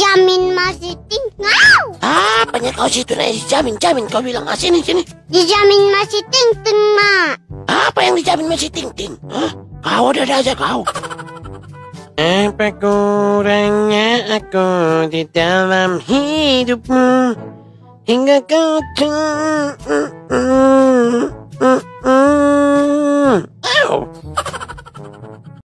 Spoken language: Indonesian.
Dijamin masih tinggal. Apanya kau situ nanya dijamin, jamin kau bilang ah, sini sini. Dijamin masih ting ting mak. Apa yang dijamin masih ting ting? Hah? Kau udah aja kau. Apa kurangnya aku di dalam hidupmu hingga kau tuh. Oh.